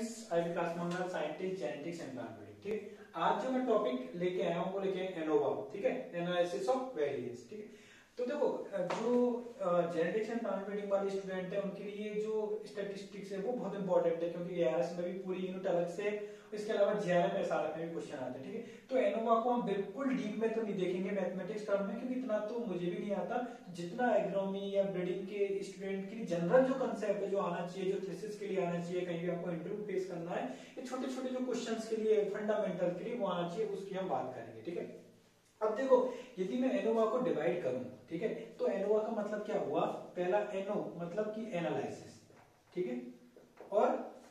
Friends I Vikas Mangal scientist genetics and plant ठीक आज जो मैं टॉपिक लेके आया हूँ, वो लेके एनोवा ठीक है? एनालिसिस ऑफ़ वेरिएंस ठीक है? तो देखो जो जेनेटिक्स एंड प्लांट वाले स्टूडेंट है, उनके लिए जो स्टैटिस्टिक्स है, वो बहुत इंपॉर्टेंट है, क्योंकि एआरएस में भी पूरी यूनिट अलग से इसके अलावा जीआरएफ एसआरएफ में भी क्वेश्चन आते हैं, ठीक है? तो एनोवा को हम बिल्कुल डीप में तो नहीं देखेंगे मैथमेटिक्स टर्म में, क्योंकि इतना तो मुझे भी नहीं आता। जितना एग्रोनॉमी या ब्रीडिंग के स्टूडेंट के लिए जनरल जो कंसेप्ट है, जो आना चाहिए, जो थीसिस के लिए आना चाहिए, कहीं भी आपको इंटरव्यू फेस करना है, ये छोटे छोटे जो क्वेश्चन के लिए फंडामेंटल के लिए वो आना चाहिए, उसकी हम बात करेंगे, ठीक है? अब देखो, यदि मैं एनोवा को डिवाइड करूँ, ठीक है तो एनोवा का मतलब क्या हुआ? पहला एनो मतलब कि एनालिसिस ठीक है? और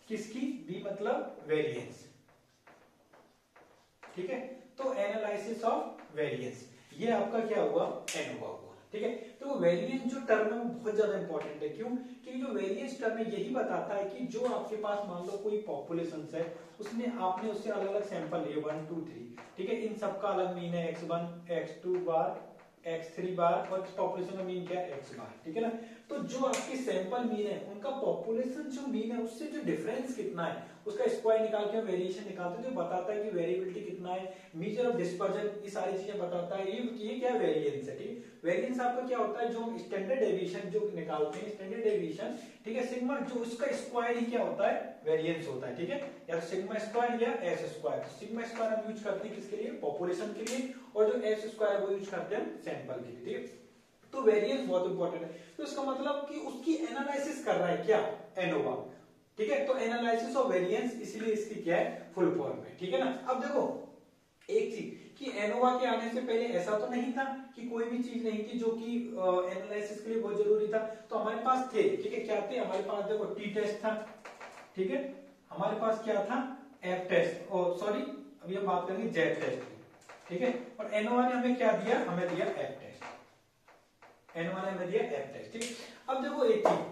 किसकी? बी मतलब वेरिएंस ठीक है? तो एनालिसिस ऑफ़ वेरिएंस ये आपका क्या हुआ? एन हुआ हुआ, ठीक है? तो वेरिएंस जो टर्म है वो बहुत ज़्यादा इंपॉर्टेंट है। क्यों? क्योंकि जो वेरिएंस टर्म है, यही बताता है कि जो आपके पास मान लो कोई पॉपुलेशन है उसने आपने उससे अलग अलग सैंपल लिए वन टू थ्री ठीक है? इन सबका अलग मीन है X one X two bar X three bar और पॉपुलेशन का मीन क्या है? एक्स बार ठीक है ना? तो जो आपके सैंपल मीन है, उनका पॉपुलेशन जो मीन है, उससे जो डिफरेंस कितना है, उसका स्क्वायर निकाल के वेरिएशन निकालते हैं, जो बताता है कि वेरिएबिलिटी कितना है मीजर ऑफ़ डिस्पर्जन ये सारी चीज़ें बताता है, ये ये क्या वेरिएंस है, ठीक? वेरिएंस आपका क्या होता है? जो स्टैंडर्ड डेविएशन जो निकालते हैं स्टैंडर्ड डेविएशन ठीक है? सिग्मा जो उसका स्क्वायर ही क्या होता है? वेरिएंस होता है, ठीक है? या सिग्मा स्क्वायर या एस स्क्वायर सिग्मा स्क्वायर हम यूज़ करते हैं किसके लिए? पॉपुलेशन के लिए। और जो एस स्क्वायर वो यूज़ करते हैं सैंपल के लिए, ठीक तो वेरिएंस बहुत इंपॉर्टेंट है। तो इसका मतलब कि उसकी एनालिसिस कर रहा है क्या? एनोवा ठीक है? तो एनालिसिस ऑफ़ वेरिएंस इसलिए इसकी क्या है? फुल फॉर्म है। ठीक है ना? अब देखो, एक चीज़ कि एनोवा के आने से पहले ऐसा तो नहीं था कि कोई भी चीज़ नहीं थी जो कि एनालिसिस के लिए बहुत ज़रूरी था। तो हमारे पास थे, ठीक है? क्या थे? हमारे पास देखो टी टेस्ट था। ठीक है? हमारे पास क्या था? एफ़ टेस्ट और सॉरी अभी हम बात करेंगे जेड टेस्ट ठीक है? और एनोवा ने हमें क्या दिया? हमें दिया एफ़ टेस्ट एनोवा ने हमें दिया एफ़ टेस्ट ठीक? अब देखो एक चीज़,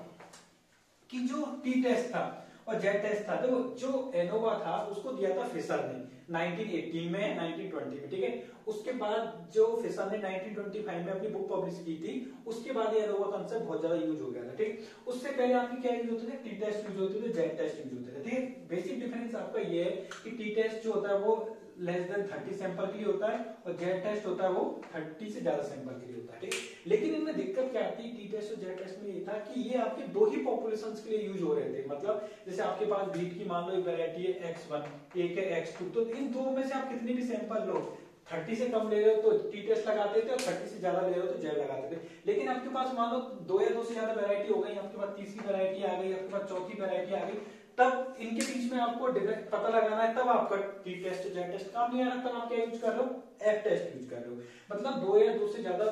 कि जो टी टेस्ट था और जेड टेस्ट था, देखो, जो एनोवा था, उसको दिया था फिसर ने 1918 में 1920 में, ठीक है? उसके बाद जो फिसर ने 1925 में अपनी बुक पब्लिश की थी, उसके बाद ये एनोवा कंसेप्ट बहुत ज़्यादा यूज़ हो गया था, ठीक? उससे पहले आपके क्या यूज़ होते थे? टी टेस्ट यूज़ होते थे जेड टेस्ट यूज़ होते थे, ठीक? बेसिक डिफरेंस आपका ये है कि टी टेस्ट जो होता है वो लेस देन थर्टी सैंपल के लिए होता है और जेड टेस्ट होता है वो थर्टी से ज़्यादा सैंपल के लिए होता है, ठीक? लेकिन इनमें दिक्कत क्या आती है टी टेस्ट और जेड टेस्ट में ये था कि ये आपके दो ही पॉपुलेशन के लिए यूज़ हो रहे थे। मतलब जैसे आपके पास बीट की मान लो एक वेरायटी है एक्स वन एक है एक्स टू तो इन दो में से आप कितने भी सैंपल लो थर्टी से कम ले रहे हो तो टी टेस्ट लगाते थे और थर्टी से ज़्यादा ले रहे हो तो जेड लगाते थे। लेकिन आपके पास मान लो दो या दो से ज़्यादा वेरायटी हो गई, आपके पास तीसरी वेरायटी आ गई, आपके पास चौथी वेरायटी आ गई तब इनके बीच में आपको पता लगाना है, तब आपका टी टेस्ट जेड टेस्ट काम नहीं आ रहा, तब आप क्या यूज़ कर रहे हो? एफ़ टेस्ट यूज़ कर रहे हो। मतलब दो या दो से ज़्यादा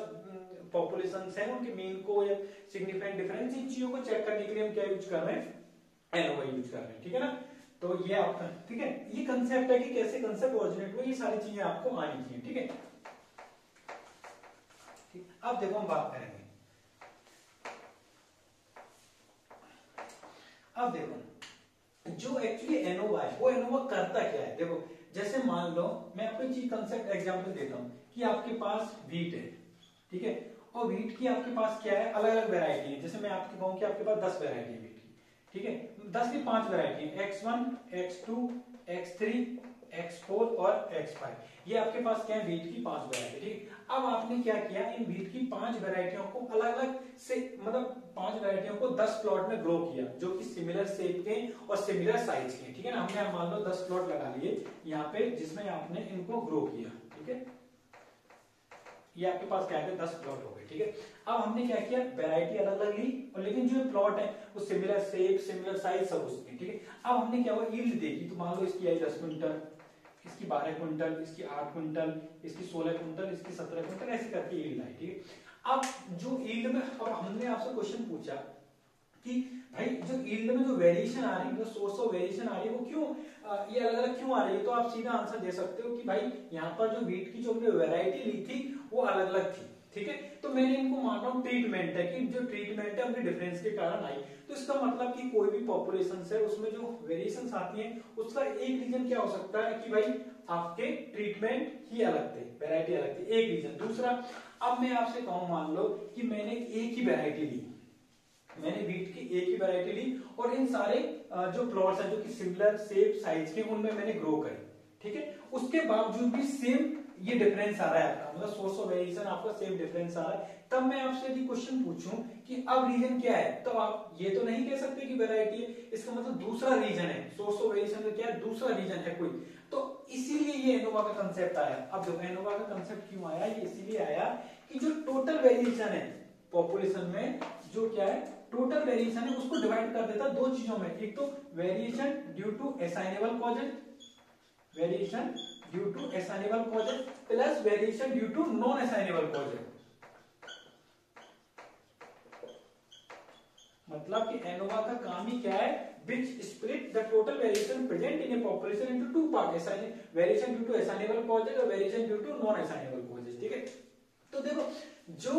पॉपुलेशन है, उनके मीन को या सिग्निफिकेंट डिफरेंस इन चीज़ों को चेक करने के लिए हम क्या यूज़ कर रहे हैं? एनओवा यूज़ कर रहे हैं, ठीक है ना? तो ये आपका, ठीक है? ये कंसेप्ट है कि कैसे कंसेप्ट ओरिजिनेट हुआ ये सारी चीज़ें आपको आनी चाहिए, ठीक है? अब देखो हम बात करेंगे। अब देखो जो एक्चुअली एनोवा है, वो एनोवा करता क्या है? देखो, जैसे मान लो, मैं आपको चीज़ कंसेप्ट एग्जांपल देता हूँ कि आपके पास वीट है, ठीक है? और वीट की आपके पास क्या है? अलग अलग वेरायटी है। जैसे मैं आपके कहूँ कि आपके पास दस वेरायटी है की, ठीक है? दस की पाँच वेरायटी है। X one X two X three X four और एक्स फाइव ये आपके पास क्या है? वीट की पाँच वेरायटी ठीक? अब आपने क्या किया? इन वीट की पाँच वेरायटियों को अलग अलग से मतलब पाँच वेरायटियों को दस प्लॉट में ग्रो किया, जो कि सिमिलर शेप के और सिमिलर साइज़ के, ठीक है ना? हमने, मान लो, दस प्लॉट लगा लिए यहाँ पे, जिसमें आपने इनको ग्रो किया, ठीक है? ये आपके पास क्या है? दस प्लॉट हो गए, ठीक है? अब हमने क्या किया? वेरायटी अलग अलग ली, और लेकिन जो प्लॉट है, वो सिमिलर शेप सिमिलर साइज़ सब उसके ठीक है? अब हमने क्या हुआ? ईल्ड देखी तो मान लो इसकी आई दस क्विंटल इसकी बारह क्विंटल इसकी आठ क्विंटल इसकी सोलह क्विंटल इसकी सत्रह क्विंटल, ऐसे करके ईल्ड आई ठीक है? अब जो ईल्ड में, अब हमने आपसे क्वेश्चन पूछा कि भाई, जो ईल्ड में जो वेरिएशन आ रही है जो सोर्स ऑफ़ वेरिएशन आ रही है वो क्यों ये अलग अलग क्यों आ रही है? तो आप सीधा आंसर दे सकते हो कि भाई, यहाँ पर जो वीट की जो हमने वेरायटी ली थी, वो अलग अलग थी, ठीक है? तो मैंने इनको मान रहा हूँ ट्रीटमेंट है कि जो ट्रीटमेंट है उनके डिफरेंस के कारण आई। तो इसका मतलब कि कोई भी पॉपुलेशन है, उसमें जो वेरिएशन आती है, उसका एक रीजन क्या हो सकता है कि भाई आपके ट्रीटमेंट ही अलग थे वेरायटी अलग थी, एक रीजन दूसरा, अब मैं आपसे कहूँ, मान लो कि मैंने एक ही वेरायटी ली, मैंने बीट की एक ही वैरायटी ली और इन सारे जो प्लॉट्स हैं, जो कि सिमिलर सेप साइज़ के, उनमें मैंने ग्रो करी, ठीक है? उसके बावजूद भी सेम ये डिफरेंस आ रहा है आपका। मतलब सोर्स ऑफ़ वेरिएशन आपका सेम डिफरेंस आ रहा है। तब मैं आपसे यदि क्वेश्चन पूछूँ कि अब रीजन क्या है तो आप ये तो नहीं कह सकते कि वेराइटी है। इसका मतलब दूसरा रीजन है। सोर्स ऑफ़ वेरिएशन का क्या है? दूसरा रीजन है कोई। तो इसीलिए ये एनोवा का कंसेप्ट आया। अब देखो एनोवा का कंसेप्ट क्यों आया? ये इसीलिए आया कि जो टोटल वेरिएशन है पॉपुलेशन में, जो क्या है? टोटल वेरिएशन है, उसको डिवाइड कर देता दो चीज़ों में। एक तो variation due to assignable causes variation due to assignable causes plus variation due to non assignable causes मतलब कि एनोवा का काम ही क्या है which split the total variation present in a population into two part variation due to assignable causes और variation due to non assignable causes ठीक है तो देखो जो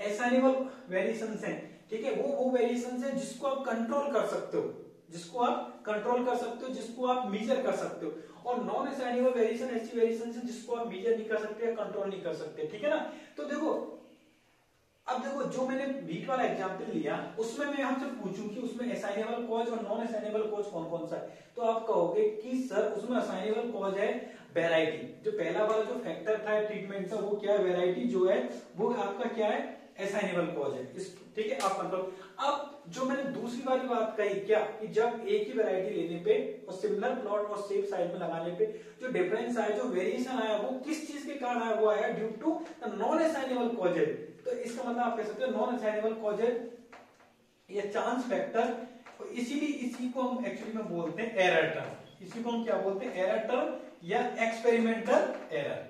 assignable variations हैं ठीक है वो वो वेरिएशन है जिसको आप कंट्रोल कर सकते हो जिसको आप कंट्रोल कर सकते हो, जिसको आप मेजर कर सकते हो। और नॉन असाइनेबल वेरिएशन ऐसी वेरिएशन है जिसको आप मेजर नहीं कर सकते या कंट्रोल नहीं कर सकते, ठीक है ना? तो देखो, अब देखो, जो मैंने बीट वाला एग्जांपल लिया, उसमें मैं आपसे पूछूँ कि उसमें असाइनेबल कॉज और नॉन असाइनेबल कॉज कौन कौन सा है। तो आप कहोगे कि, सर, उसमें असाइनेबल कॉज है वेराइटी जो पहला वाला जो फैक्टर था ट्रीटमेंट का वो क्या है? वेराइटी जो है, वो आपका क्या है? असाइनेबल कॉज है। इस ठीक है? आप कंट्रोल अब जो मैंने दूसरी वाली बात कही, क्या? कि जब एक ही वैरायटी लेने पे और सिमिलर प्लॉट और सेम साइड में लगाने पे जो डिफरेंस आया, जो वेरिएशन आया, वो किस चीज़ के कारण आया, वो आया due to non assignable causes तो इसका मतलब आप कह सकते हो नॉन असाइनेबल कॉजेज या चांस फैक्टर इसीलिए इसी को हम एक्चुअली में बोलते हैं एरर टर्म इसी को हम क्या बोलते हैं? एरर टर्म या एक्सपेरिमेंटल एरर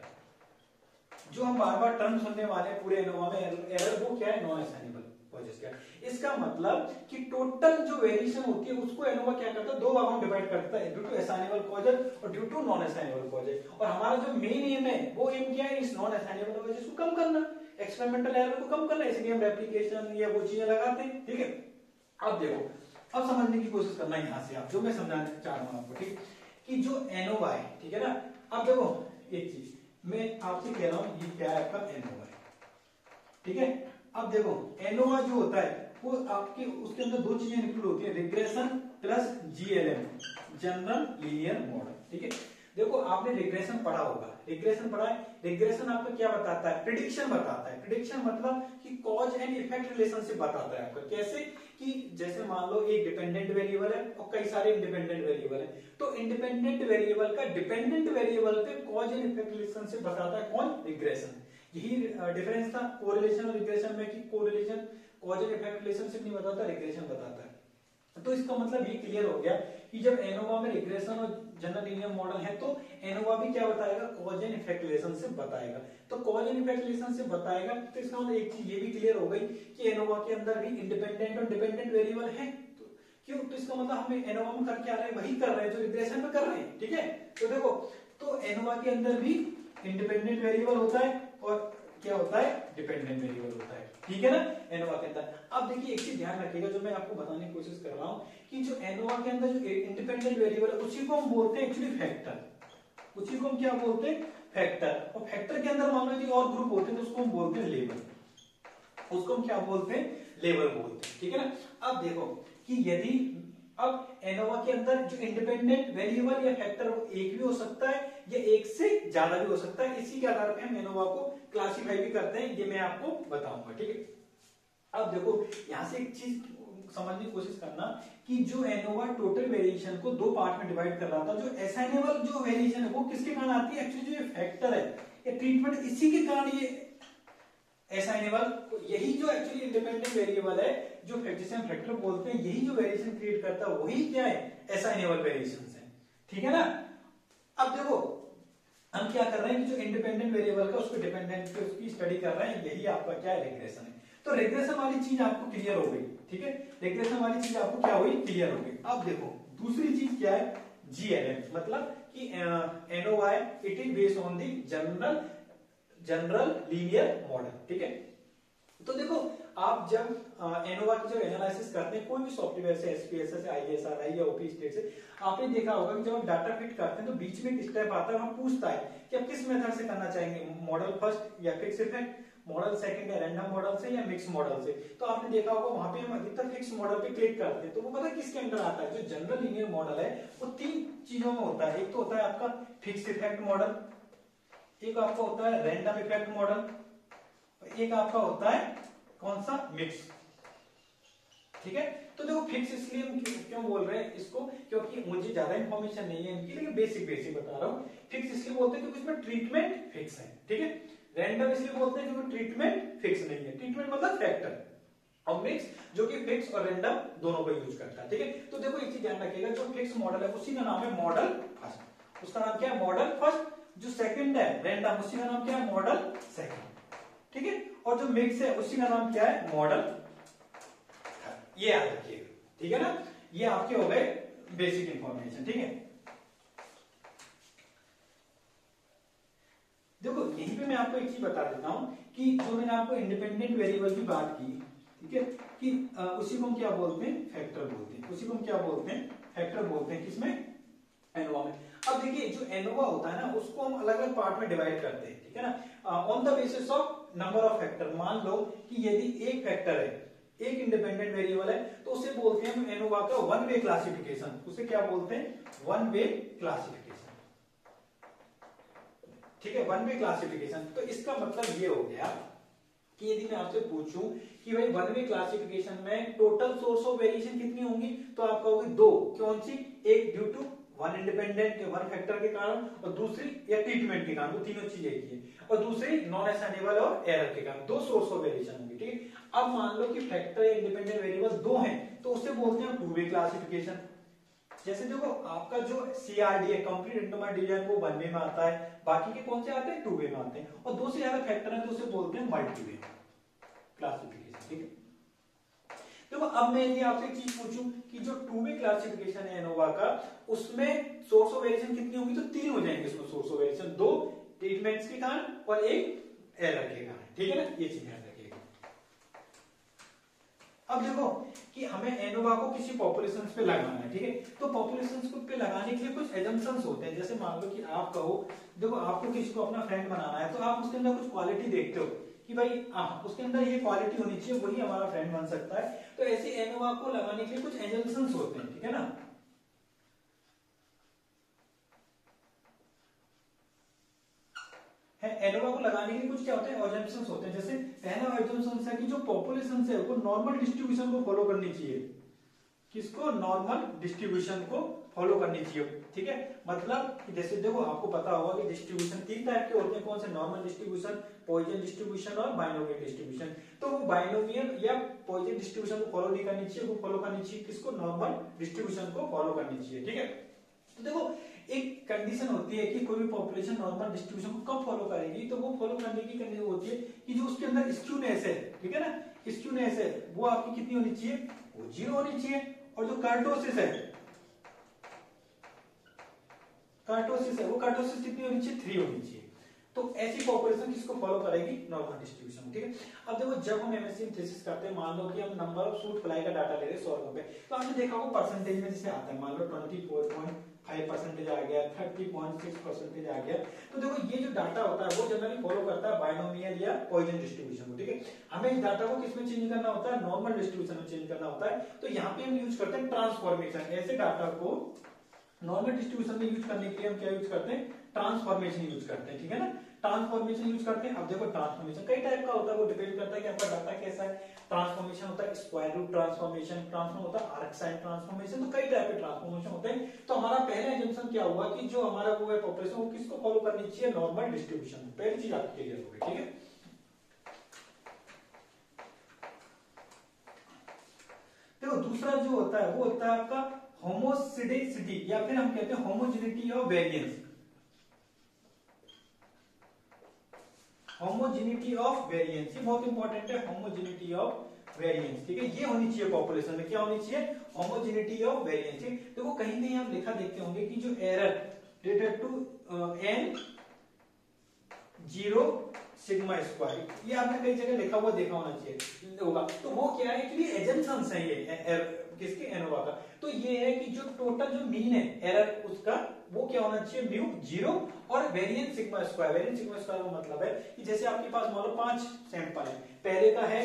जो हम बार बार टर्म सुनने वाले पूरे एनोवा में एरर वो क्या है? नॉन असाइनेबल कॉजेस क्या इसका मतलब कि टोटल जो वेरिएशन होती है, उसको एनोवा क्या करता है? दो भागों में डिवाइड करता है ड्यू टू असाइनेबल कॉजेस और due to non assignable causes और हमारा जो मेन एम है, वो एम क्या है? इस नॉन असाइनेबल कॉजेस को कम करना एक्सपेरिमेंटल एरर को कम करना, इसलिए हम रेप्लिकेशन या वो चीज़ें लगाते हैं, ठीक है? अब देखो, अब समझने की कोशिश करना यहाँ से आप, जो मैं समझाने चाह रहा हूँ आपको, ठीक? कि जो एनोवा है, ठीक है ना? अब देखो, एक चीज़ मैं आपसे कह रहा हूँ, ये क्या है आपका एनोवा ठीक है? अब देखो एनोवा जो होता है, वो आपके, उसके अंदर दो चीज़ें इंक्लूड होती है regression plus GLM general linear model ठीक है? देखो, आपने रिग्रेशन पढ़ा होगा। रिग्रेशन पढ़ा है? रिग्रेशन आपको क्या बताता है? प्रिडिक्शन बताता है। प्रिडिक्शन मतलब कि कॉज एंड इफ़ेक्ट रिलेशनशिप बताता है आपको। कैसे? कि जैसे मान लो एक डिपेंडेंट वेरिएबल है और कई सारे इंडिपेंडेंट वेरिएबल है तो इंडिपेंडेंट वेरिएबल का डिपेंडेंट वेरिएबल पे कॉज एंड इफ़ेक्ट रिलेशनशिप बताता है कौन? रिग्रेशन यही डिफरेंस था कोरिलेशन और रिग्रेशन में कि correlation cause and effect relationship नहीं बताता रिग्रेशन बताता है। तो इसका मतलब ये क्लियर हो गया कि जब एनोवा में रिग्रेशन और जनरल लीनियर मॉडल है तो एनोवा भी क्या बताएगा? कॉज एंड इफ़ेक्ट रिलेशनशिप बताएगा। तो कॉज एंड इफ़ेक्ट रिलेशनशिप बताएगा तो इसका मतलब एक चीज़ ये भी क्लियर हो गई कि एनोवा के अंदर भी इंडिपेंडेंट और डिपेंडेंट वेरिएबल है। तो क्यों? तो इसका मतलब हमें एनोवा में कर क्या रहे हैं? वही कर रहे हैं जो रिग्रेशन में कर रहे हैं, ठीक है? तो देखो तो एनोवा के अंदर भी इंडिपेंडेंट वेरिएबल होता है और क्या होता है? डिपेंडेंट वेरिएबल होता है। ठीक है ना? एनोवा के अंदर। अब देखिए, एक चीज़ ध्यान रखिएगा, जो मैं आपको बताने की कोशिश कर रहा हूँ कि जो एनोवा के अंदर जो इंडिपेंडेंट वेरिएबल है, उसी को हम बोलते हैं एक्चुअली फैक्टर उसी को हम क्या बोलते हैं? फैक्टर और फैक्टर के अंदर मान लो और ग्रुप होते हैं तो उसको हम बोलते हैं लेबल उसको हम क्या बोलते हैं? लेबल बोलते हैं। ठीक है ना? अब देखो कि यदि अब एनोवा के अंदर जो इंडिपेंडेंट वेरिएबल या फैक्टर वो एक भी हो सकता है या एक से ज़्यादा भी हो सकता है, इसी के आधार पर हम एनोवा को क्लासीफाई भी करते हैं, ये मैं आपको बताऊँगा, ठीक है? अब देखो, यहाँ से एक चीज़ समझने की कोशिश करना कि जो एनोवा टोटल वेरिएशन को दो पार्ट में डिवाइड कर रहा था, जो एसाइनेबल जो वेरिएशन है, वो किसके कारण आती है? एक्चुअली जो ये फैक्टर है, ये ट्रीटमेंट इसी के कारण ये एसाइनेबल यही जो एक्चुअली इंडिपेंडेंट वेरिएबल है, जो हम फैक्टर बोलते हैं, यही जो वेरिएशन क्रिएट करता है, वही क्या है? एसाइनेबल वेरिएशन है। ठीक है ना? अब देखो हम क्या कर रहे हैं कि जो इंडिपेंडेंट वेरिएबल का, उसको डिपेंडेंट पे उसकी स्टडी कर रहे हैं, यही आपका क्या है रिग्रेशन है। तो रिग्रेशन वाली चीज़ आपको क्लियर हो गई, ठीक है? रिग्रेशन वाली चीज़ आपको क्या हुई? क्लियर हो गई। अब देखो, दूसरी चीज़ क्या है? जीएलएम मतलब कि ANOVA it is based on the general general linear model ठीक है? तो देखो आप जब एनोवा की जब एनालिसिस करते हैं, कोई भी सॉफ्टवेयर से एसपीएस से आईएसआर आई या ओपी स्टेट से, आपने देखा होगा कि जब आप डाटा फिट करते हैं तो बीच में एक स्टेप आता है वहाँ पूछता है कि आप किस मेथड से करना चाहेंगे मॉडल फ़र्स्ट या फिक्स इफ़ेक्ट मॉडल सेकंड है रैंडम मॉडल से, या मिक्स मॉडल से। तो आपने देखा होगा, वहाँ पे हम अधिकतर फिक्स मॉडल पे क्लिक करते हैं। तो वो पता किसके अंदर आता है? जो जनरल लीनियर मॉडल है, वो तीन चीज़ों में होता है। एक तो होता है आपका फिक्स इफ़ेक्ट मॉडल एक आपका होता है रैंडम इफ़ेक्ट मॉडल एक आपका होता है कौन सा? मिक्स ठीक है? तो देखो फिक्स इसलिए हम क्यों बोल रहे हैं इसको? क्योंकि मुझे ज़्यादा इंफॉर्मेशन नहीं है इनकी लेकिन बेसिक बेसिक बता रहा हूँ। फिक्स इसलिए बोलते हैं क्योंकि इसमें ट्रीटमेंट फिक्स है। ठीक है? रैंडम इसलिए बोलते हैं क्योंकि ट्रीटमेंट फिक्स नहीं है। ट्रीटमेंट मतलब फैक्टर और मिक्स जो कि फिक्स और रैंडम दोनों को यूज़ करता है। ठीक है? तो देखो, एक चीज़ ध्यान रखिएगा, जो फिक्स मॉडल है, उसी का नाम है मॉडल फ़र्स्ट उसका नाम क्या है? मॉडल फ़र्स्ट जो सेकंड है रैंडम उसी का नाम क्या है? मॉडल सेकंड ठीक है? और जो मिक्स है उसी का नाम क्या है? मॉडल ये याद रखिएगा ठीक है ना? ये आपके हो गए बेसिक इंफॉर्मेशन ठीक है? देखो यहीं पे मैं आपको एक चीज़ बता देता हूँ कि जो मैंने आपको इंडिपेंडेंट वेरिएबल की बात की ठीक है? कि आ, उसी को हम क्या बोलते हैं? फैक्टर बोलते हैं। उसी को हम क्या बोलते हैं? फैक्टर बोलते हैं किसमें? एनोवा में। अब देखिए जो एनोवा होता है ना उसको हम अलग अलग पार्ट में डिवाइड करते हैं ठीक है ना? On the basis of number of factor मान लो कि यदि एक फैक्टर है, एक इंडिपेंडेंट वेरिएबल है तो उसे बोलते हैं हम एनोवा का वन वे क्लासिफिकेशन उसे क्या बोलते हैं? वन वे क्लासिफिकेशन ठीक है वन वे क्लासिफिकेशन तो इसका मतलब ये हो गया कि यदि मैं आपसे पूछूँ कि भाई वन वे क्लासिफिकेशन में टोटल सोर्स ऑफ़ वेरिएशन कितनी होंगी तो आप कहोगे दो। कौन सी? एक due to one independent one factor के कारण, और दूसरी या ट्रीटमेंट के कारण, वो तीनों चीज़ें एक ही। और दूसरी नॉन असाइनेबल और एरर के कारण, दो सोर्स ऑफ़ वेरिएशन होंगी, ठीक अब मान लो कि फैक्टर या इंडिपेंडेंट वेरिएबल दो हैं तो उससे बोलते हैं टू वे क्लासिफिकेशन जैसे देखो, आपका जो सीआरडी है कंप्लीट इंटरमल डिवीज़न वो वन वे में आता है, बाकी के कौन से आते हैं? टू वे में आते हैं। और दो से ज़्यादा फैक्टर है तो उसे बोलते हैं मल्टी वे क्लासिफिकेशन ठीक है? देखो, अब मैं यदि आपसे चीज़ पूछूँ कि जो टू वे क्लासिफिकेशन है एनोवा का, उसमें सोर्स ऑफ़ वेरिएशन कितनी होगी? तो तीन हो जाएँगे इसमें सोर्स ऑफ़ वेरिएशन दो ट्रीटमेंट्स के कारण और एक एरर के कारण। ठीक है ना? ये चीज़ याद रखिएगा। अब देखो कि हमें एनोवा को किसी पॉपुलेशन पे लगाना है, ठीक है? तो पॉपुलेशन पे लगाने के लिए कुछ एजम्पन्स होते हैं। जैसे मान लो कि आप कहो, देखो, आपको किसी को अपना फ्रेंड बनाना है तो आप उसके अंदर कुछ क्वालिटी देखते हो। कि भाई आ, उसके अंदर ये क्वालिटी होनी चाहिए वही हमारा फ्रेंड बन सकता है। तो ऐसे एनोवा को लगाने के लिए कुछ एजम्पन्स होते हैं ठीक है ना? है एनोवा को लगाने के लिए कुछ क्या होते हैं? होते हैं। जैसे पहला एजम्पशन है कि जो पॉपुलेशन है वो नॉर्मल डिस्ट्रीब्यूशन को फॉलो करनी चाहिए। किसको? नॉर्मल डिस्ट्रीब्यूशन को फॉलो करनी चाहिए। ठीक है? मतलब जैसे देखो, आपको पता होगा कि डिस्ट्रीब्यूशन तीन टाइप के होते हैं। कौन से? नॉर्मल डिस्ट्रीब्यूशन पॉइजन डिस्ट्रीब्यूशन और बाइनोमियल डिस्ट्रीब्यूशन तो वो बाइनोमियल या पॉइजन डिस्ट्रीब्यूशन को फॉलो नहीं करनी चाहिए वो फॉलो करनी चाहिए किसको? नॉर्मल डिस्ट्रीब्यूशन को फॉलो करनी चाहिए। ठीक है? तो देखो, एक कंडीशन होती है कि कोई भी पॉपुलेशन नॉर्मल डिस्ट्रीब्यूशन को कब फॉलो करेगी? तो वो फॉलो करने की कंडीशन होती है कि जो उसके अंदर स्क्यूनेस है। ठीक है ना? स्क्यूनेस है, वो आपकी कितनी होनी चाहिए? वो ज़ीरो होनी चाहिए। और जो कार्टोसिस है कार्टोसिस है, वो कार्टोसिस कितनी होनी चाहिए थ्री होनी चाहिए। तो ऐसी पॉपुलेशन किसको फॉलो करेगी नॉर्मल डिस्ट्रीब्यूशन ठीक है? अब देखो, जब हम एमएससी थीसिस करते हैं, मान लो कि हम नंबर ऑफ़ सूट फ्लाई का डाटा ले रहे हैं, सौ रुपए। तो आपने देखा होगा परसेंटेज में जैसे आता है, मान लो twenty four point five percentage आ गया थर्टी पॉइंट सिक्स परसेंटेज आ गया। तो देखो, ये जो डाटा होता है, वो जनरली फॉलो करता है बायोनोमियल या पॉइजन डिस्ट्रीब्यूशन को, ठीक है? हमें इस डाटा को किसमें चेंज करना होता है? नॉर्मल डिस्ट्रीब्यूशन में चेंज करना होता है। तो यहाँ पे हम यूज़ करते हैं ट्रांसफॉर्मेशन ऐसे डाटा को नॉर्मल डिस्ट्रीब्यूशन में यूज़ करने के लिए हम क्या यूज़ करते हैं? ट्रांसफॉर्मेशन यूज़ करते हैं, ठीक है ना? ट्रांसफॉर्मेशन यूज़ करते हैं। अब देखो ट्रांसफॉर्मेशन कई टाइप का होता है, वो डिपेंड करता है कि आपका डाटा कैसा है। ट्रांसफॉर्मेशन होता है स्क्वायर रूट ट्रांसफॉर्मेशन ट्रांसफॉर्म होता है आर्क साइन ट्रांसफॉर्मेशन तो कई टाइप के ट्रांसफॉर्मेशन होते हैं। तो हमारा पहला एजम्पशन क्या हुआ कि जो हमारा वो है पॉपुलेशन वो किसको फॉलो करनी चाहिए? नॉर्मल डिस्ट्रीब्यूशन पहली चीज़ आपकी क्लियर हो गई, ठीक है? देखो, दूसरा जो होता है, वो होता है आपका होमोसिडिसिटी या फिर हम कहते हैं homogeneity of variance homogeneity of variance ये बहुत इंपॉर्टेंट है होमोजिनिटी ऑफ़ वेरिएंस ठीक है, ये होनी चाहिए पॉपुलेशन में. क्या होनी चाहिए? होमोजिनिटी ऑफ़ वेरिएंस देखो कहीं कहीं आप लिखा देखते होंगे कि जो error related to N zero sigma square ये आपने कई जगह लिखा हुआ देखा होना चाहिए. होगा. तो वो क्या है? एक्चुअली एजम्पन्स है, ये किसके एनोवा का तो ये है कि जो टोटल जो मीन है एरर उसका, वो क्या होना चाहिए? म्यू ज़ीरो और variance sigma square variance sigma square का मतलब है कि जैसे आपके पास मान लो पाँच सैंपल है। पहले का है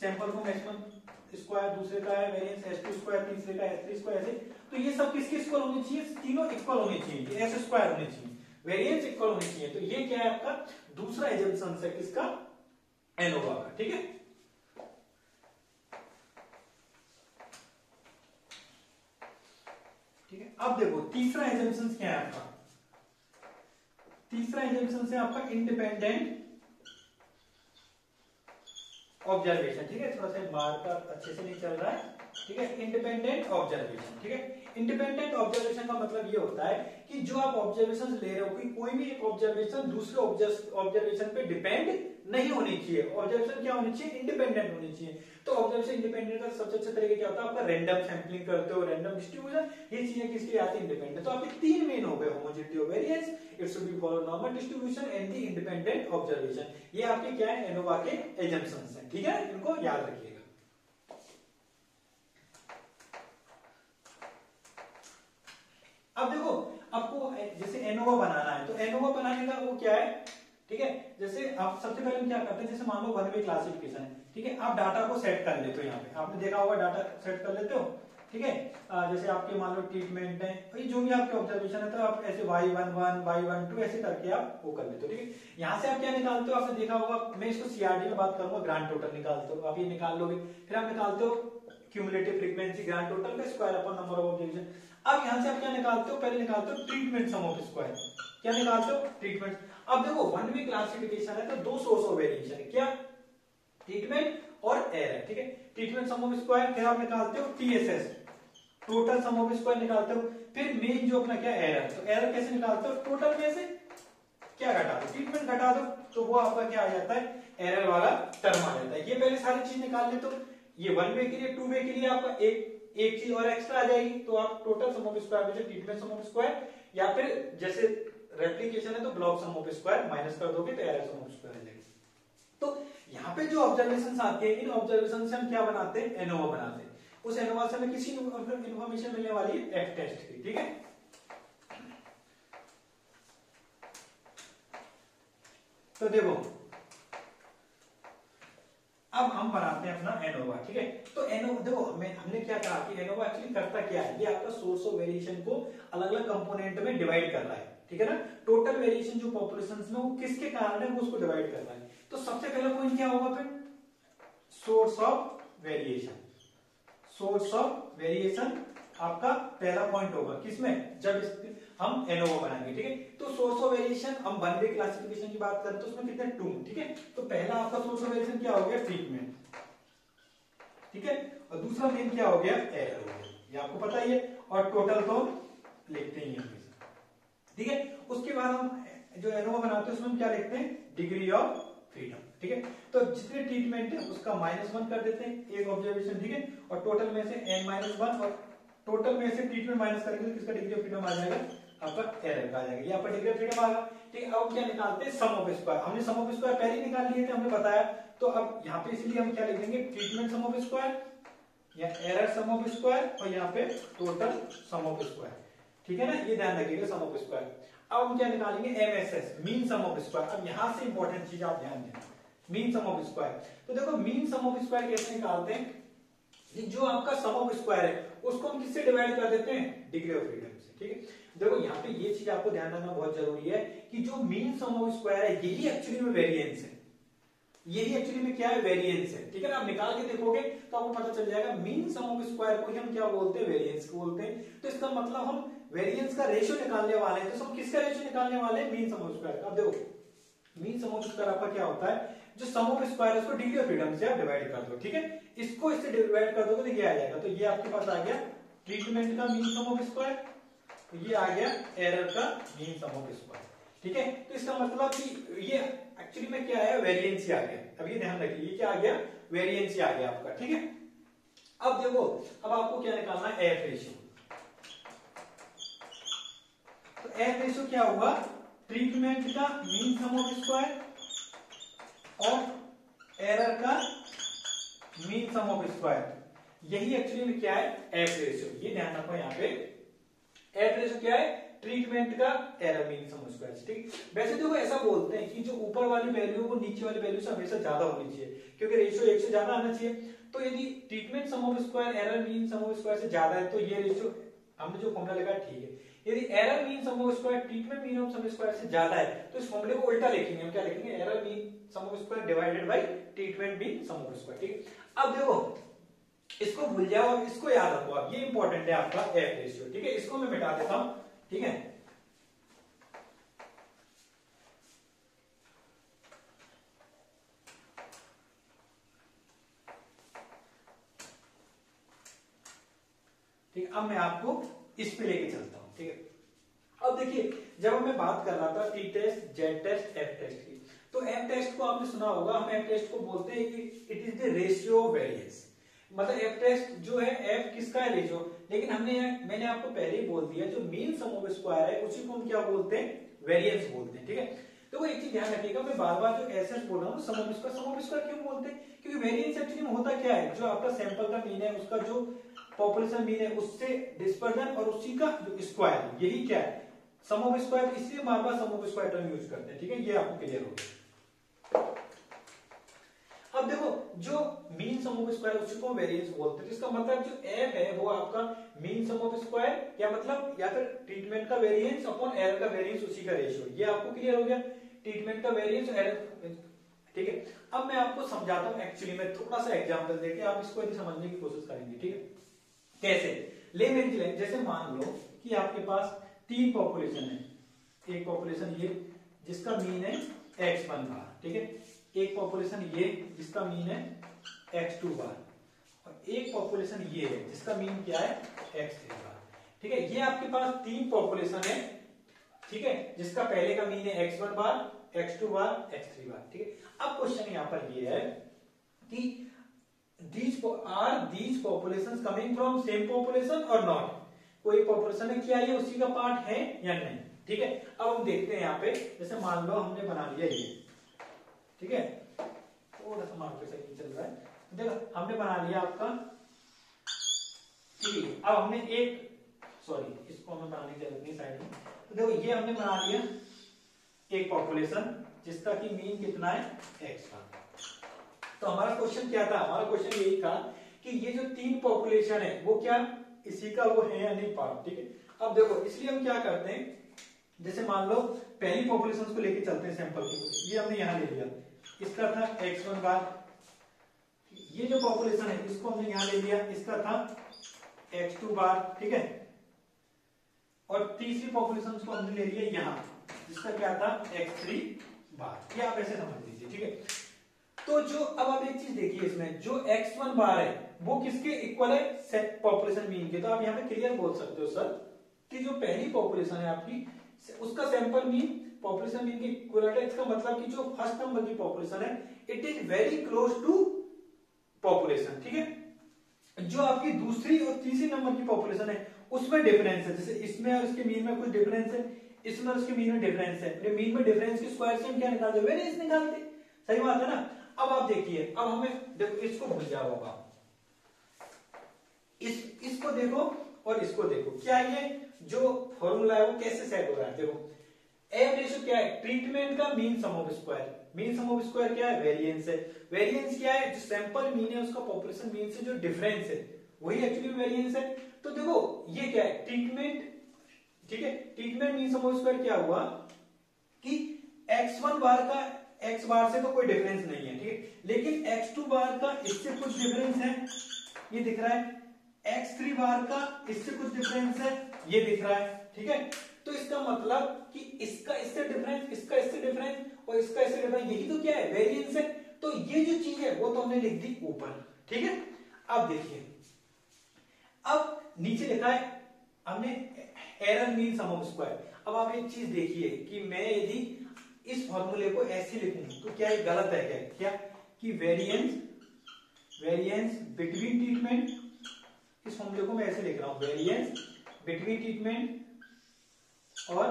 सैंपल को मैक्सिमम स्क्वायर दूसरे का है वेरिएंस एस टू स्क्वायर तीसरे का एस थ्री स्क्वायर ऐसे। तो ये सब किसके इक्वल होने चाहिए? तीनों इक्वल होने चाहिए एस स्क्वायर होने चाहिए। वेरिएंस इक्वल होने चाहिए। तो ये क्या है आपका? दूसरा एजम्पन है किसका एनोवा का ठीक है ठीक है अब देखो, तीसरा एजम्पन क्या है आपका? तीसरा एजम्पन है आपका इंडिपेंडेंट ऑब्जर्वेशन ठीक है? थोड़ा सा मार्कर अच्छे से नहीं चल रहा है, ठीक है? इंडिपेंडेंट ऑब्जर्वेशन ठीक है? इंडिपेंडेंट ऑब्जर्वेशन का मतलब ये होता है कि जो आप ऑब्जर्वेशन ले रहे हो कि कोई भी एक ऑब्जर्वेशन दूसरे ऑब्जर्वेशन पे डिपेंड नहीं होनी चाहिए। ऑब्जर्वेशन क्या होनी चाहिए? इंडिपेंडेंट होनी चाहिए। तो ऑब्जर्वेशन इंडिपेंडेंट का सबसे अच्छा तरीका क्या होता है? आपका रैंडम सैंपलिंग करते हो रैंडम डिस्ट्रीब्यूशन ये चीज़ें किसके आती है? इंडिपेंडेंट तो आपके तीन मेन हो गए homogeneity of variance it should be follow normal distribution and the independent observation ये आपके क्या है? एनोवा के एजम्पशंस हैं। ठीक है? इनको याद रखिएगा। अब देखो, आपको जैसे एनोवा बनाना है तो एनोवा बनाने का वो क्या है? ठीक है? जैसे आप सबसे पहले हम क्या करते हैं? जैसे मान लो वन वे क्लासिफिकेशन है, ठीक है? आप डाटा को सेट कर लेते हो यहाँ पे। आपने देखा होगा डाटा सेट कर लेते हो, ठीक है? जैसे आपके मान लो ट्रीटमेंट है भाई जो भी आपके ऑब्जर्वेशन है तो आप ऐसे Y one one Y one two ऐसे करके आप वो कर लेते हो, ठीक है? यहाँ से आप क्या निकालते हो? आपने देखा होगा, मैं इसको सीआरडी में बात करूँगा ग्रांड टोटल निकालते हो। आप ये निकाल लोगे, फिर आप निकालते हो क्यूमुलेटिव फ्रीक्वेंसी ग्रांड टोटल का स्क्वायर अपन नंबर ऑफ़ ऑब्जर्वेशन अब यहाँ से आप क्या निकालते हो? पहले निकालते हो ट्रीटमेंट सम ऑफ़ स्क्वायर क्या निकालते हो? ट्रीटमेंट अब देखो वन वे क्लासिफिकेशन है तो दो सोर्स ऑफ़ वेरिएशन है। क्या? ट्रीटमेंट और एरर ठीक है? ट्रीटमेंट सम ऑफ़ स्क्वायर फिर आप निकालते हो TSS total sum of square निकालते हो। फिर मेन जो अपना क्या एरर तो एरर कैसे निकालते हो? टोटल में से। क्या घटा दो? ट्रीटमेंट घटा दो तो वो आपका क्या आ जाता है? एरर वाला टर्म आ जाता है। ये पहले सारी चीज़ निकाल ले तो ये वन वे के लिए टू वे के लिए आपका एक एक चीज़ और एक्स्ट्रा आ जाएगी। तो आप टोटल सम ऑफ़ स्क्वायर में ट्रीटमेंट सम ऑफ़ स्क्वायर या फिर जैसे रेप्लीकेशन है तो block sum of square minus कर दोगे तो एरर सम ऑफ़ स्क्वायर आ जाएगी। तो यहाँ पे जो ऑब्जर्वेशन आते हैं, इन ऑब्जर्वेशन से हम क्या बनाते हैं? एनोवा बनाते हैं। उस एनोवा से हमें किसी इन्फॉर्मेशन मिलने वाली है? एफ़ टेस्ट की, ठीक है? तो देखो, अब हम बनाते हैं अपना एनोवा ठीक है? तो एनोवा देखो, हमें, हमने क्या कहा कि एनोवा एक्चुअली करता क्या है? ये आपका सोर्स ऑफ़ वेरिएशन को अलग अलग कंपोनेंट में डिवाइड कर रहा है। ठीक है ना? टोटल वेरिएशन जो पॉपुलेशन में वो किसके कारण है वो उसको डिवाइड करना है। तो सबसे पहला पॉइंट क्या होगा फिर? Source of variation source of variation आपका पहला पॉइंट होगा। किसमें? जब हम एनोवा बनाएँगे, ठीक है? तो सोर्स ऑफ़ वेरिएशन हम वन वे क्लासिफिकेशन की बात करें तो उसमें कितने? टू ठीक है? तो पहला आपका सोर्स ऑफ़ वेरिएशन क्या हो गया? ट्रीटमेंट ठीक है? और दूसरा मेन क्या हो गया? एरर हो गया। ये आपको पता ही है। और टोटल तो लिखते ही हैं। ठीक है? उसके बाद हम, जो एनोवा बनाते हैं, उसमें हम क्या लिखते हैं? डिग्री ऑफ़ फ्रीडम ठीक है? तो जितने ट्रीटमेंट है, उसका माइनस वन कर देते हैं, एक ऑब्जर्वेशन ठीक है? और टोटल में से एन माइनस वन और टोटल में से ट्रीटमेंट माइनस करेंगे तो किसका डिग्री ऑफ़ फ्रीडम आ जाएगा? आपका एरर आ जाएगा। ये आपका डिग्री ऑफ़ फ्रीडम आ गया। ठीक है, अब क्या निकालते हैं? सम ऑफ़ स्क्वायर हमने सम ऑफ़ स्क्वायर पहले निकाल लिए थे, हमने बताया। तो अब यहाँ पे इसलिए हम क्या लिख देंगे ट्रीटमेंट सम ऑफ़ स्क्वायर या एरर सम ऑफ़ स्क्वायर और यहाँ पे टोटल सम ऑफ़ स्क्वायर ठीक है ना? ये ध्यान रखिएगा सम ऑफ़ स्क्वायर अब हम क्या निकालेंगे? MSS mean sum of square अब यहाँ से इंपॉर्टेंट चीज़ आप ध्यान दें। मीन सम ऑफ़ स्क्वायर तो देखो मीन सम ऑफ़ स्क्वायर कैसे निकालते हैं? जो आपका सम ऑफ़ स्क्वायर है, उसको हम किससे डिवाइड कर देते हैं? डिग्री ऑफ़ फ्रीडम से, ठीक है? देखो, यहाँ पे ये चीज़ आपको ध्यान रखना बहुत ज़रूरी है कि जो मीन सम ऑफ़ स्क्वायर है, यही एक्चुअली में वेरिएंस है। यही एक्चुअली में क्या है? वेरिएंस है। ठीक है ना? आप निकाल के देखोगे तो आपको पता चल जाएगा मीन सम ऑफ़ स्क्वायर को हम क्या बोलते हैं? वेरिएंस को बोलते हैं। तो इसका मतलब हम वेरिएंस का रेशियो निकालने वाले हैं। तो हम किसका रेशियो निकालने वाले हैं? मीन सम ऑफ़ स्क्वायर अब देखो मीन सम ऑफ़ स्क्वायर आपका क्या होता है? जो सम ऑफ़ स्क्वायर उसको डिग्री ऑफ़ फ्रीडम से आप डिवाइड कर दो, ठीक है? इसको इससे डिवाइड कर दोगे तो ये आ जाएगा। तो ये आपके पास आ गया ट्रीटमेंट का मीन सम ऑफ़ स्क्वायर ये आ गया एरर का मीन सम ऑफ़ स्क्वायर ठीक है? तो इसका मतलब कि ये एक्चुअली में क्या है? वेरिएंस आ गया। अब ये ध्यान रखिए क्या आ गया? वेरिएंस आ गया आपका, ठीक है? अब देखो, अब आपको क्या निकालना है? एफ़ रेशियो तो एफ़ रेशियो क्या हुआ? ट्रीटमेंट का मीन सम ऑफ़ स्क्वायर और एरर का मीन सम ऑफ़ स्क्वायर यही एक्चुअली में क्या है? एफ़ रेशियो ये ध्यान रखो यहाँ पे। एफ़ रेशियो क्या है? ट्रीटमेंट का एरर मीन सम स्क्वायर ठीक? वैसे देखो ऐसा बोलते हैं कि जो ऊपर वाली वैल्यू वो नीचे वाली वैल्यू से हमेशा ज़्यादा होनी चाहिए, क्योंकि रेशियो एक से ज़्यादा आना चाहिए। तो यदि treatment sum of square error mean sum of square से ज़्यादा है तो ये रेशियो हमने जो फॉर्मूला लगा ठीक है। यदि error mean sum of square treatment mean of sum square से ज़्यादा है तो इस फॉर्मूले को उल्टा लिखेंगे। हम क्या लिखेंगे? Error mean sum of square divided by treatment mean sum of square ठीक अब देखो, इसको भूल जाओ और इसको याद रखो। आप ये इंपॉर्टेंट है आपका एफ़ रेशियो ठीक है? इसको मैं मिटा देता हूँ। ठीक है? ठीक अब मैं आपको इस पे लेके चलता हूँ, ठीक है? अब देखिए, जब मैं बात कर रहा था T test Z test F test की तो एफ़ टेस्ट को आपने सुना होगा, हम एफ़ टेस्ट को बोलते हैं कि it is the ratio variance मतलब एफ़ टेस्ट जो है एफ़ किसका है रेशियो लेकिन हमने मैंने आपको पहले ही बोल दिया, जो मीन सम ऑफ़ स्क्वायर है, उसी को हम क्या बोलते हैं? वेरिएंस बोलते हैं, ठीक है? तो वो एक चीज़ ध्यान रखिएगा, मैं बार बार जो एस बोल रहा हूँ sum of square sum of square क्यों बोलते हैं? क्योंकि वेरिएंस एक्चुअली में होता क्या है? जो आपका सैंपल का मीन है, उसका जो पॉपुलेशन मीन है, उससे डिस्पर्जन और उसी का जो स्क्वायर यही क्या है? सम ऑफ़ स्क्वायर इसलिए बार बार sum of square term use करते हैं, ठीक है? ये आपको क्लियर होगा अब देखो, जो मीन सम ऑफ़ स्क्वायर उसी को वेरिएंस बोलते हैं। तो इसका मतलब जो एफ़ है, वो आपका मीन सम ऑफ़ स्क्वायर या मतलब? या फिर ट्रीटमेंट का वेरिएंस अपॉन एरर का वेरिएंस उसी का रेशियो ये आपको क्लियर हो गया? ट्रीटमेंट का वेरिएंस एरर ठीक है? अब मैं आपको समझाता हूँ एक्चुअली मैं थोड़ा सा एग्जांपल देके आप इसको यदि समझने की कोशिश करेंगे, ठीक है? कैसे? ले मेरी जैसे मान लो कि आपके पास तीन पॉपुलेशन है। एक पॉपुलेशन ये, जिसका मीन है एक्स वन बार ठीक है? एक पॉपुलेशन ये, जिसका मीन है एक्स टू बार और एक पॉपुलेशन ये है, जिसका मीन क्या है? एक्स थ्री बार ठीक है, ये आपके पास तीन पॉपुलेशन है, ठीक है, जिसका पहले का मीन है X one bar X two bar X three bar ठीक है, अब क्वेश्चन यहाँ पर ये है कि these are these population coming from same population और नॉट कोई पॉपुलेशन है क्या ये उसी का पार्ट है या नहीं? ठीक है, अब हम देखते हैं यहाँ पे, जैसे मान लो हमने बना लिया ये। ठीक है? थोड़ा सा मार्क सही चल रहा है। देखो, हमने बना लिया आपका अब हमने एक सॉरी इसको हमें बनाने की ज़रूरत नहीं, साइड में। तो देखो, ये हमने बना लिया एक पॉपुलेशन जिसका कि मीन कितना है? एक्स का। तो हमारा क्वेश्चन क्या था? हमारा क्वेश्चन यही था कि ये जो तीन पॉपुलेशन है, वो क्या इसी का वो है या नहीं पार्ट ठीक है? अब देखो, इसलिए हम क्या करते हैं? जैसे मान लो, पहली पॉपुलेशन को लेके चलते हैं सैंपल की ये हमने यहाँ ले लिया। इसका था एक्स वन बार। ये जो पॉपुलेशन है, इसको हमने यहाँ ले लिया। इसका था एक्स टू बार, ठीक है? और तीसरी पॉपुलेशन को हमने ले लिया यहाँ, जिसका क्या था? X three bar. ये आप ऐसे समझ लीजिए, ठीक है? तो जो, अब आप एक चीज़ देखिए इसमें, जो एक्स वन बार है, वो किसके इक्वल है? सेट पॉपुलेशन मीन के। तो आप यहाँ पे क्लियर बोल सकते हो सर कि जो पहली पॉपुलेशन है आपकी, उसका सैंपल मीन पॉपुलेशन मीन की इक्वलेंट है इसका मतलब कि जो फ़र्स्ट नंबर की पॉपुलेशन है it is very close to population ठीक है? जो आपकी दूसरी और तीसरी नंबर की पॉपुलेशन है, उसमें डिफरेंस है। जैसे इसमें और इसके मीन में कुछ डिफरेंस है, इसमें और इसके मीन में डिफरेंस है। मीन में डिफरेंस के स्क्वायर से हम क्या निकालते हैं? वेरिएंस निकालते। सही बात है ना? अब आप देखिए, अब हमें देखो, इसको भूल जाओ होगा। इस, इसको देखो और इसको देखो। क्या ये? जो फॉर्मूला है वो कैसे सेट हो रहा है? देखो एफ़ रेशियो क्या है? ट्रीटमेंट का mean sum of square mean sum of square क्या है? वेरिएंस है. वेरिएंस क्या है? जो सैंपल मीन है, उसका पॉपुलेशन मीन से जो डिफरेंस है, वही एक्चुअली वेरिएंस है. तो देखो, ये क्या है? ट्रीटमेंट ठीक है? Treatment mean sum of square क्या हुआ? कि x1 बार का, x बार से तो कोई डिफरेंस नहीं है, ठीक है? लेकिन x2 बार का इससे कुछ डिफरेंस है. ये दिख रहा है. X3 बार का इससे कुछ डिफरेंस है. ये दिख रहा है, ठीक है? तो इसका मतलब कि इसका इससे डिफरेंस इसका इससे डिफरेंस और इसका इससे डिफरेंस यही तो क्या है? वेरिएंस है। तो ये जो चीज़ है, वो तो हमने लिख दी ऊपर। ठीक है? अब देखिए। अब नीचे लिखा है, हमने error mean sum of square अब आप एक चीज़ देखिए कि मैं यदि इस फॉर्मूले को ऐसे लिखूं तो क्या ये गलत है क्या? क्या? कि वेरिएंस वेरिएंस बिटवीन ट्रीटमेंट इस फॉर्मूले को मैं ऐसे लिख रहा हूँ। वेरिएंस बिटवीन ट्रीटमेंट और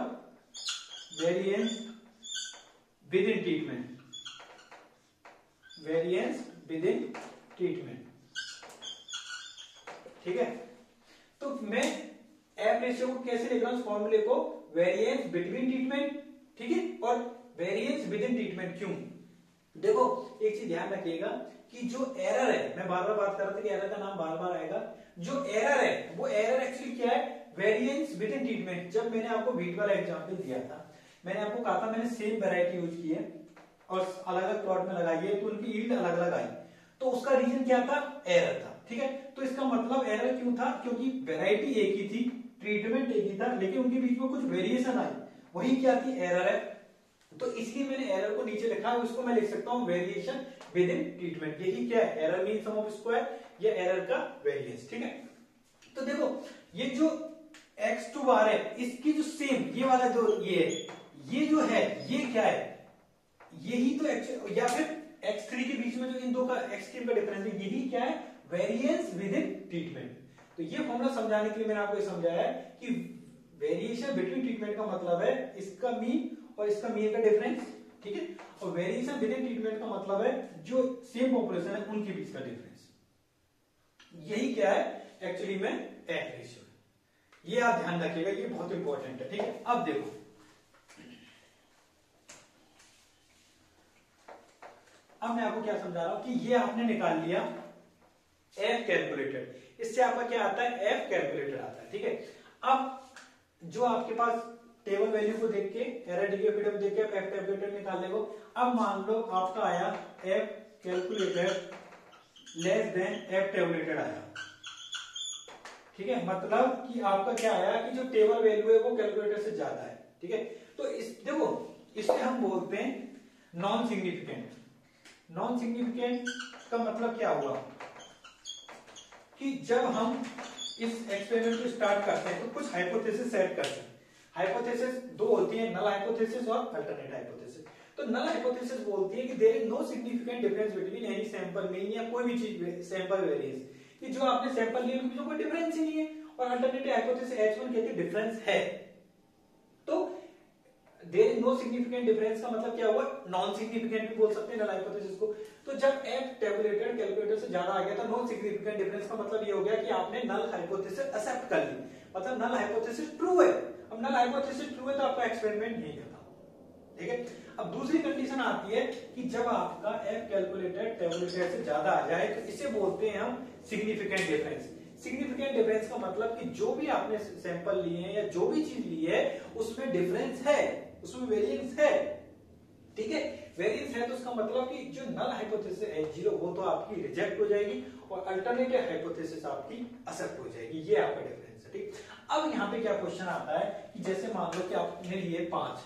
variance within treatment variance within treatment ठीक है? तो मैं एफ़ रेशियो को कैसे लिख रहा हूँ? फॉर्मूले को वेरिएंस बिटवीन ट्रीटमेंट ठीक है? और वेरिएंस विद इन ट्रीटमेंट क्यों? देखो, एक चीज़ ध्यान रखिएगा कि जो एरर है, मैं बार बार बात कर रहा था कि एरर का नाम बार बार आएगा। जो एरर है, वो एरर एक्चुअली क्या है? वेरिएंस विद इन ट्रीटमेंट जब मैंने आपको वीट वाला एग्ज़ाम्पल दिया था, मैंने आपको कहा था मैंने सेम वेरायटी यूज़ की है, और अलग अलग प्लॉट में लगाई है तो उनकी ईल्ड अलग अलग आई। तो उसका रीजन क्या था? एरर था, ठीक है? तो इसका मतलब एरर क्यों था? क्योंकि वेरायटी एक ही थी ट्रीटमेंट एक ही था, लेकिन उनके बीच में कुछ वेरिएशन आई। वही क्या थी? एरर है। तो इसलिए मैंने एरर को नीचे लिखा है, उसको मैं लिख सकता हूँ वेरिएशन विद इन ट्रीटमेंट यही क्या है? Error mean sum of square या एरर का वेरिएंस ठीक है? तो देखो, ये जो एक्स टू बार है, इसकी जो सेम ये वाला जो ये है, ये जो है, ये क्या है? यही तो एक्स या फिर एक्स थ्री के बीच में जो इन दो का एक्स का डिफरेंस है, यही क्या है? वेरिएंस विद इन ट्रीटमेंट तो ये फॉर्मूला समझाने के लिए मैंने आपको समझाया है कि वेरिएशन बिटवीन ट्रीटमेंट का मतलब है इसका मीन और इसका मीन का डिफरेंस ठीक है? और वेरिएशन विद इन ट्रीटमेंट का मतलब है जो सेम पॉपुलेशन है, उनके बीच का डिफरेंस यही क्या है? एक्चुअली में एफ़ रेशियो ये आप ध्यान रखिएगा, ये बहुत इंपॉर्टेंट है, ठीक है? अब देखो। अब मैं आपको क्या समझा रहा हूँ कि ये आपने निकाल लिया एफ़ कैलकुलेटेड इससे आपका क्या आता है? एफ़ कैलकुलेटेड आता है, ठीक है? अब जो आपके पास टेबल वैल्यू को देख के एरर देख के एफ़ कैलकुलेटेड निकाल लेगो। अब मान लो आपका आया F calculated less than F tabulated आया। ठीक है? मतलब कि आपका क्या आया कि जो टेबल वैल्यू है वो कैलकुलेटर से ज़्यादा है, ठीक है? तो इस, देखो इसे हम बोलते हैं नॉन सिग्निफिकेंट नॉन सिग्निफिकेंट का मतलब क्या हुआ? कि जब हम इस एक्सपेरिमेंट को स्टार्ट करते हैं तो कुछ हाइपोथेसिस सेट करते हैं। हाइपोथेसिस दो होती है नल हाइपोथेसिस और अल्टरनेट हाइपोथेसिस तो नल हाइपोथेसिस बोलती है कि there is no significant difference between any sample mean या कोई भी चीज़ सैंपल वेरिएंस कि जो आपने सैंपल लिए, उनके कोई डिफरेंस ही नहीं है। और अल्टरनेटिव हाइपोथेसिस H1 कहते हैं डिफरेंस है। तो there is no significant difference का मतलब क्या हुआ? नॉन सिग्निफिकेंट भी बोल सकते हैं नल हाइपोथेसिस को। तो जब एफ़ टेबुलेटेड कैलकुलेटर से ज़्यादा आ गया था नॉन सिग्निफिकेंट डिफरेंस का मतलब ये हो गया कि आपने नल हाइपोथेसिस एक्सेप्ट कर ली। मतलब नल हाइपोथेसिस ट्रू है। अब नल हाइपोथेसिस ट्रू है तो आपका एक्सपेरिमेंट नहीं करना ठीक है? अब दूसरी कंडीशन आती है कि जब आपका एफ़ कैलकुलेटेड टेबुलेटेड से ज़्यादा आ जाए तो इसे बोलते हैं हम सिग्निफिकेंट डिफरेंस सिग्निफिकेंट डिफरेंस का मतलब कि जो भी आपने सैंपल लिए हैं या जो भी चीज़ ली है, उसमें डिफरेंस है, उसमें वेरिएंस है। ठीक है? वेरिएंस है तो उसका मतलब कि जो नल हाइपोथेसिस है ज़ीरो वो तो आपकी रिजेक्ट हो जाएगी और अल्टरनेटिव हाइपोथेसिस आपकी एक्सेप्ट हो जाएगी। ये आपका डिफरेंस है, ठीक? अब यहाँ पे क्या क्वेश्चन आता है कि जैसे मान लो कि आपने लिए पाँच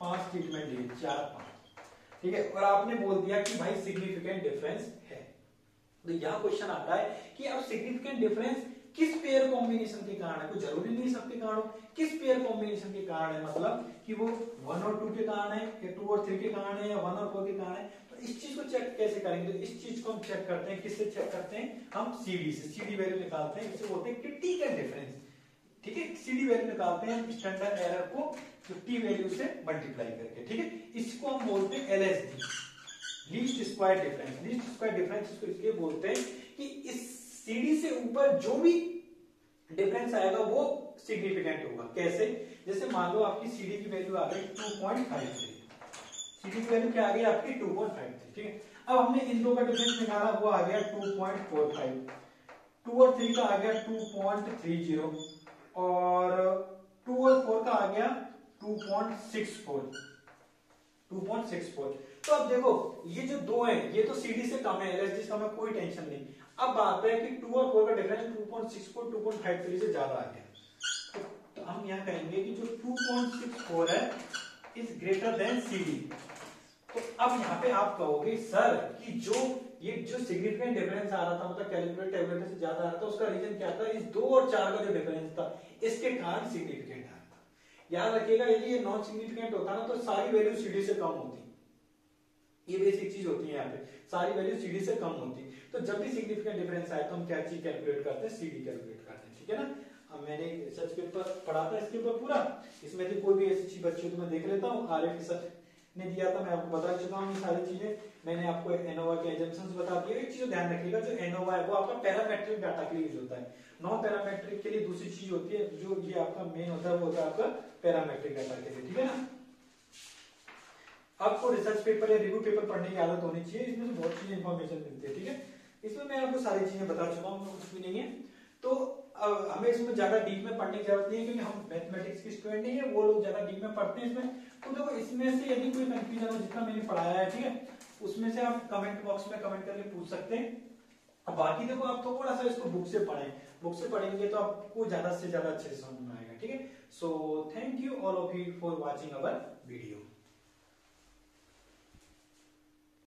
पाँच ट्रीटमेंट लिए, चार, पाँच। ठीक है? और आपने बोल दिया कि भाई सिग्निफिकेंट डिफरेंस तो यह क्वेश्चन आता है कि अब सिग्निफिकेंट डिफरेंस किस पेयर कॉम्बिनेशन के कारण है? कोई ज़रूरी नहीं सबके कारण। हो किस पेयर कॉम्बिनेशन के कारण है? मतलब कि वो वन और टू के कारण है, या टू और थ्री के कारण है, या वन और फोर के कारण है। तो इस चीज़ को चेक कैसे करेंगे? तो इस चीज़ को हम चेक करते हैं। किससे चेक करते हैं? हम सीडी से। सीडी वैल्यू निकालते हैं। इसे बोलते हैं क्रिटिकल डिफरेंस ठीक है? सीडी वैल्यू निकालते हैं स्टैंडर्ड एरर को टी वैल्यू से मल्टीप्लाई करके। ठीक है? इसको हम बोलते हैं LSD least square difference least square difference इसको इसलिए बोलते हैं कि इस सीडी से ऊपर जो भी डिफरेंस आएगा वो सिग्निफिकेंट होगा। कैसे? जैसे मान लो आपकी सीडी की वैल्यू आ गई 2.53 सीडी की वैल्यू क्या आ गई? आपकी 2.53 ठीक है? अब हमने इन दो का डिफरेंस निकाला, वो आ गया 2.45 टू और थ्री का आ गया 2.30 और टू और फोर का आ गया 2.64 2.64 तो अब देखो ये जो दो है ये तो सीडी से कम है एलएसडी का में कोई टेंशन नहीं। अब बात है कि टू और फोर का डिफरेंस 2.64 2.53 से ज़्यादा आ गया। तो, हम यहाँ कहेंगे कि जो 2.64 है इज़ ग्रेटर देन सीडी तो अब यहाँ पे आप कहोगे सर कि जो ये जो सिग्निफिकेंट डिफरेंस आ रहा था मतलब कैलकुलेट टेबलेट से ज़्यादा आ रहा था उसका रीजन क्या था? इस दो और चार का जो डिफरेंस था इसके कारण सिग्निफिकेंट आ रहा था। याद रखिएगा यदि ये नॉन सिग्निफिकेंट होता ना तो सारी वैल्यू सीडी से कम होती। ये बेसिक चीज़ होती है यहाँ पे। सारी वैल्यू सीडी से कम होती है। तो जब भी सिग्निफिकेंट डिफरेंस आए तो हम क्या चीज़ कैलकुलेट करते हैं? सीडी कैलकुलेट करते हैं, ठीक है ना? अब मैंने रिसर्च पेपर पढ़ा था इसके ऊपर पूरा। इसमें से कोई भी ऐसी चीज़ बच्ची तो मैं देख लेता हूँ। आर एफ़ ने दिया था, मैं आपको बता चुका हूँ सारी चीज़ें। मैंने आपको एनोवा के एजेंशन बता दिया एक चीज़ ध्यान रखिएगा, जो एनोवा है, वो आपका पैरामेट्रिक डाटा के लिए यूज़ होता है। नॉन पैरामेट्रिक के लिए दूसरी चीज़ होती है, जो ये आपका मेन होता है, वो होता है आपका पैरामेट्रिक डाटा के लिए, ठीक है ना? आपको रिसर्च पेपर या रिव्यू पेपर पढ़ने की आदत होनी चाहिए। इसमें से बहुत चीज़ें इन्फॉर्मेशन मिलती है, ठीक है? इसमें मैं आपको सारी चीज़ें बता चुका हूँ कुछ भी नहीं है। तो हमें इसमें ज़्यादा डीप में पढ़ने की ज़रूरत नहीं है, क्योंकि हम मैथमेटिक्स के स्टूडेंट नहीं है, वो लोग ज़्यादा डीप में पढ़ते हैं इसमें। तो देखो, इसमें से यदि कोई कंफ्यूजन हो, जितना मैंने पढ़ाया है, ठीक है, उसमें से आप कमेंट बॉक्स में कमेंट करके पूछ सकते हैं। अब बाकी देखो, आप थोड़ा सा इसको बुक से पढ़ें। बुक से पढ़ेंगे तो आपको ज़्यादा से ज़्यादा अच्छे से समझ में आएगा, ठीक है? So thank you all of you for watching our video